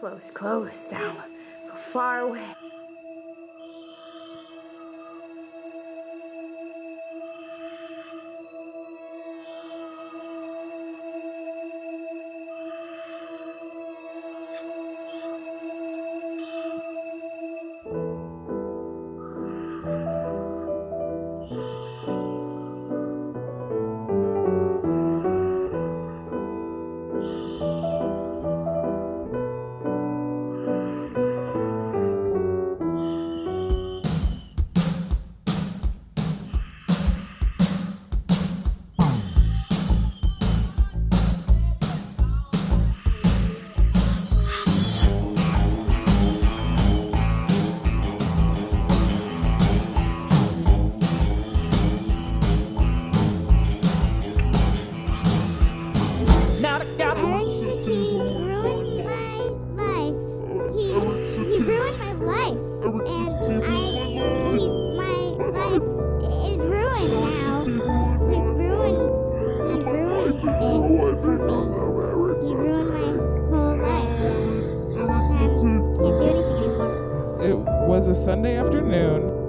close, close down. Go far away. Ruined now. He ruined he ruined it for me. He ruined my whole life. I can't do anything anymore. It was a Sunday afternoon.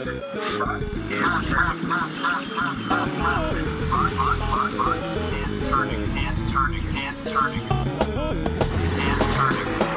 It's turning, it's turning, it's turning, it's turning.